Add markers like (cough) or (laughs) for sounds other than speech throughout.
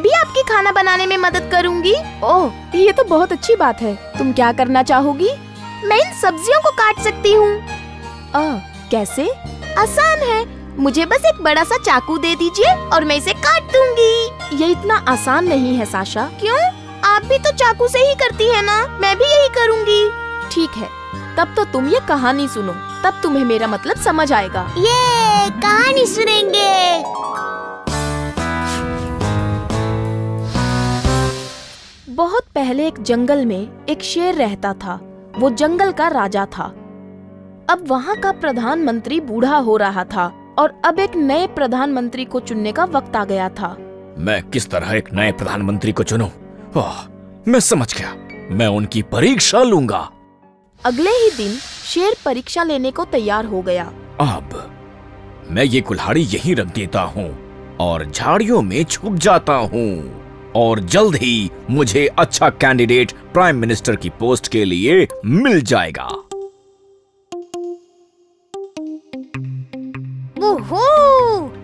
मैं भी आपकी खाना बनाने में मदद करूँगी। ओह ये तो बहुत अच्छी बात है। तुम क्या करना चाहोगी? मैं इन सब्जियों को काट सकती हूँ। कैसे? आसान है। मुझे बस एक बड़ा सा चाकू दे दीजिए और मैं इसे काट दूँगी। ये इतना आसान नहीं है साशा। क्यों? आप भी तो चाकू से ही करती है ना? मैं भी यही करूँगी। ठीक है। तब तो तुम ये कहानी सुनो। तब तुम्हें मेरा मतलब समझ आएगा। ये कहानी सुनेंगे। बहुत पहले एक जंगल में एक शेर रहता था। वो जंगल का राजा था। अब वहाँ का प्रधानमंत्री बूढ़ा हो रहा था और अब एक नए प्रधानमंत्री को चुनने का वक्त आ गया था। मैं किस तरह एक नए प्रधानमंत्री को चुनूं? ओह, मैं समझ गया। मैं उनकी परीक्षा लूँगा। अगले ही दिन शेर परीक्षा लेने को तैयार हो गया। अब मैं ये कुल्हाड़ी यहीं रख देता हूँ और झाड़ियों में छुप जाता हूँ। और जल्द ही मुझे अच्छा कैंडिडेट प्राइम मिनिस्टर की पोस्ट के लिए मिल जाएगा।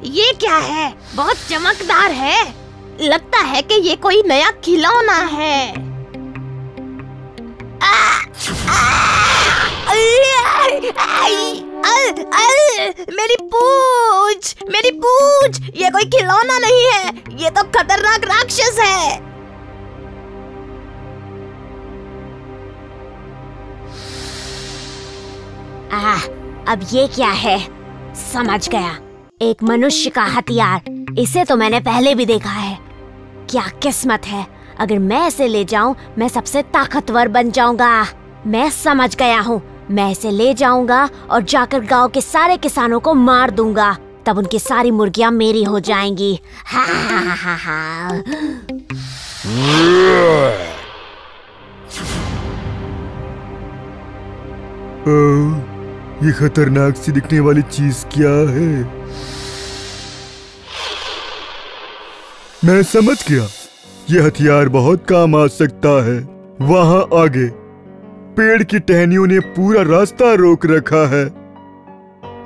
ये क्या है? बहुत चमकदार है। लगता है कि ये कोई नया खिलौना है। अल, मेरी पूछ मेरी पूछ। ये कोई खिलौना नहीं है ये तो खतरनाक राक्षस है। आह, अब ये क्या है? समझ गया। एक मनुष्य का हथियार इसे तो मैंने पहले भी देखा है। क्या किस्मत है। अगर मैं इसे ले जाऊँ मैं सबसे ताकतवर बन जाऊँगा। मैं समझ गया हूँ। मैं इसे ले जाऊँगा और जाकर गाँव के सारे किसानों को मार दूँगा। तब उनकी सारी मुर्गियाँ मेरी हो जाएँगी। ये खतरनाक सी दिखने वाली चीज़ क्या है? मैं समझ गया। ये हथियार बहुत काम आ सकता है। वहाँ आगे। पेड़ की टहनियों ने पूरा रास्ता रोक रखा है।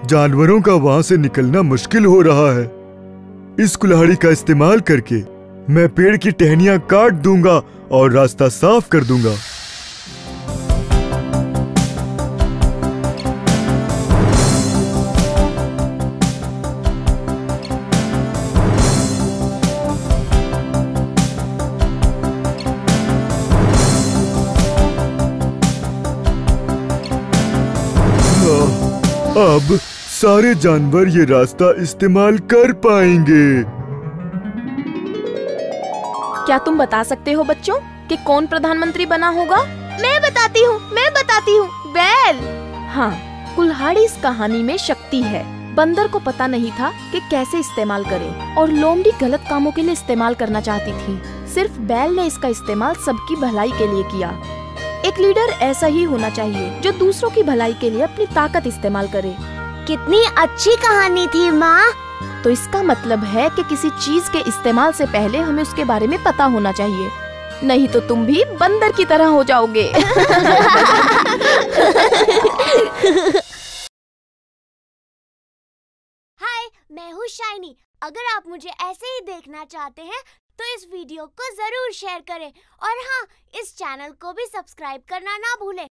जानवरों का वहाँ से निकलना मुश्किल हो रहा है। इस कुल्हाड़ी का इस्तेमाल करके मैं पेड़ की टहनिया काट दूँगा और रास्ता साफ़ कर दूँगा। अब सारे जानवर ये रास्ता इस्तेमाल कर पाएँगे। क्या तुम बता सकते हो बच्चों कि कौन प्रधानमंत्री बना होगा? मैं बताती हूँ मैं बताती हूँ बैल। हाँ कुल्हाड़ी इस कहानी में शक्ति है। बंदर को पता नहीं था कि कैसे इस्तेमाल करे और लोमड़ी गलत कामों के लिए इस्तेमाल करना चाहती थी। सिर्फ़ बैल ने इसका इस्तेमाल सबकी भलाई के लिए किया। एक लीडर ऐसा ही होना चाहिए जो दूसरों की भलाई के लिए अपनी ताकत इस्तेमाल करे। कितनी अच्छी कहानी थी माँ। तो इसका मतलब है कि किसी चीज़ के इस्तेमाल से पहले हमें उसके बारे में पता होना चाहिए। नहीं तो तुम भी बंदर की तरह हो जाओगे। (laughs) हाय मैं हूँ शाइनी। अगर आप मुझे ऐसे ही देखना चाहते हैं तो इस वीडियो को ज़रूर शेयर करें। और हाँ इस चैनल को भी सब्सक्राइब करना ना भूलें।